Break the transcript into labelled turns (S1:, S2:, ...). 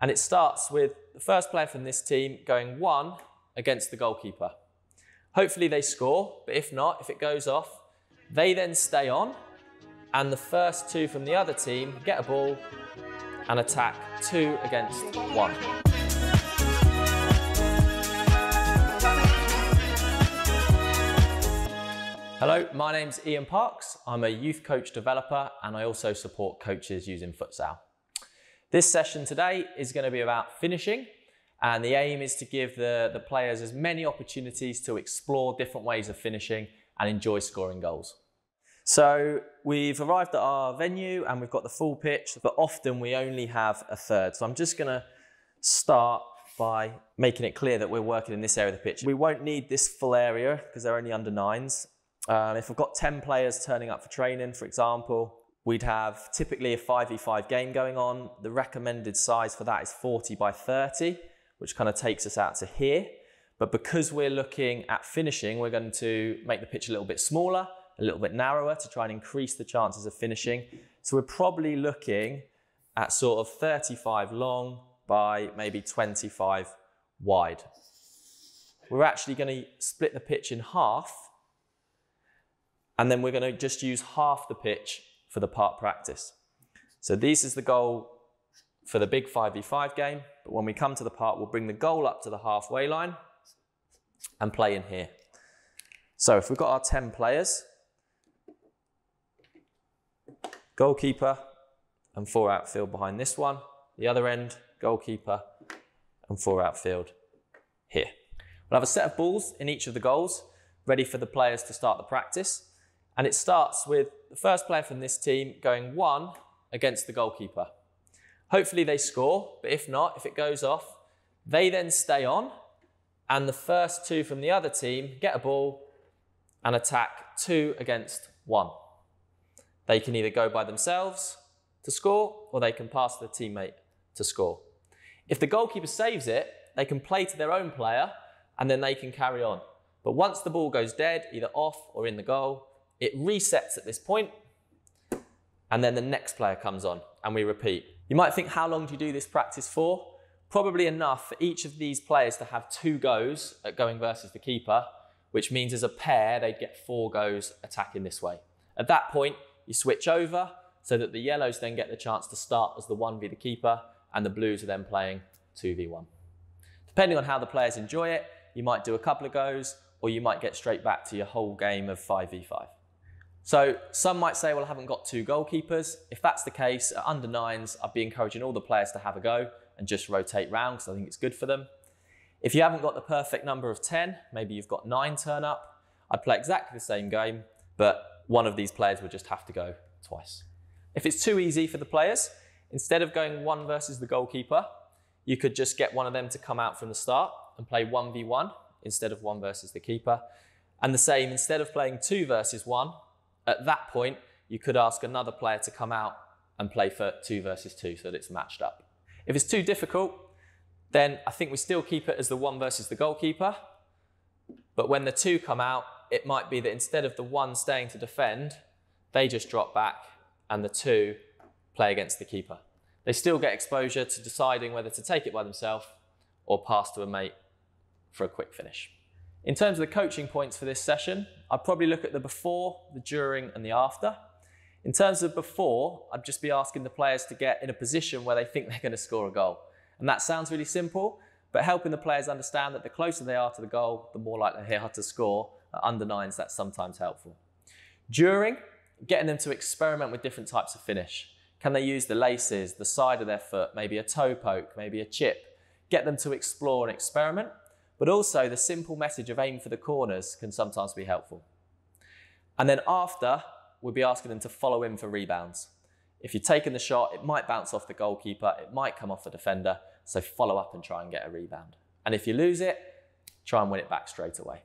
S1: And it starts with the first player from this team going one against the goalkeeper. Hopefully they score, but if not, if it goes off, they then stay on, and the first two from the other team get a ball and attack two against one. Hello, my name's Ian Parkes. I'm a youth coach developer and I also support coaches using futsal. This session today is going to be about finishing and the aim is to give the, the players as many opportunities to explore different ways of finishing and enjoy scoring goals. So we've arrived at our venue and we've got the full pitch, but often we only have a third. So I'm just going to start by making it clear that we're working in this area of the pitch. We won't need this full area because they're only under nines. Um, if we've got 10 players turning up for training, for example, we'd have typically a 5v5 game going on. The recommended size for that is 40 by 30, which kind of takes us out to here. But because we're looking at finishing, we're going to make the pitch a little bit smaller, a little bit narrower to try and increase the chances of finishing. So we're probably looking at sort of 35 long by maybe 25 wide. We're actually going to split the pitch in half and then we're going to just use half the pitch for the part practice. So this is the goal for the big 5v5 game. But when we come to the part, we'll bring the goal up to the halfway line and play in here. So if we've got our 10 players, goalkeeper and four outfield behind this one. The other end, goalkeeper and four outfield here. We'll have a set of balls in each of the goals, ready for the players to start the practice. And it starts with the first player from this team going one against the goalkeeper. Hopefully they score, but if not, if it goes off, they then stay on, and the first two from the other team get a ball and attack two against one. They can either go by themselves to score, or they can pass to the teammate to score. If the goalkeeper saves it, they can play to their own player, and then they can carry on. But once the ball goes dead, either off or in the goal, it resets at this point, and then the next player comes on, and we repeat. You might think, how long do you do this practice for? Probably enough for each of these players to have two goes at going versus the keeper, which means as a pair, they'd get four goes attacking this way. At that point, you switch over so that the yellows then get the chance to start as the 1v the keeper, and the blues are then playing 2v1. Depending on how the players enjoy it, you might do a couple of goes, or you might get straight back to your whole game of 5v5. So some might say, well, I haven't got two goalkeepers. If that's the case, under nines, I'd be encouraging all the players to have a go and just rotate round because I think it's good for them. If you haven't got the perfect number of 10, maybe you've got nine turn up, I'd play exactly the same game, but one of these players would just have to go twice. If it's too easy for the players, instead of going one versus the goalkeeper, you could just get one of them to come out from the start and play 1v1 instead of one versus the keeper. And the same, instead of playing two versus one, at that point, you could ask another player to come out and play for two versus two so that it's matched up. If it's too difficult, then I think we still keep it as the one versus the goalkeeper. But when the two come out, it might be that instead of the one staying to defend, they just drop back and the two play against the keeper. They still get exposure to deciding whether to take it by themselves or pass to a mate for a quick finish. In terms of the coaching points for this session, I'd probably look at the before, the during, and the after. In terms of before, I'd just be asking the players to get in a position where they think they're going to score a goal. And that sounds really simple, but helping the players understand that the closer they are to the goal, the more likely they are to score. At under nines, that's sometimes helpful. During, getting them to experiment with different types of finish. Can they use the laces, the side of their foot, maybe a toe poke, maybe a chip? Get them to explore and experiment but also the simple message of aim for the corners can sometimes be helpful. And then after, we'll be asking them to follow in for rebounds. If you're taking the shot, it might bounce off the goalkeeper, it might come off the defender, so follow up and try and get a rebound. And if you lose it, try and win it back straight away.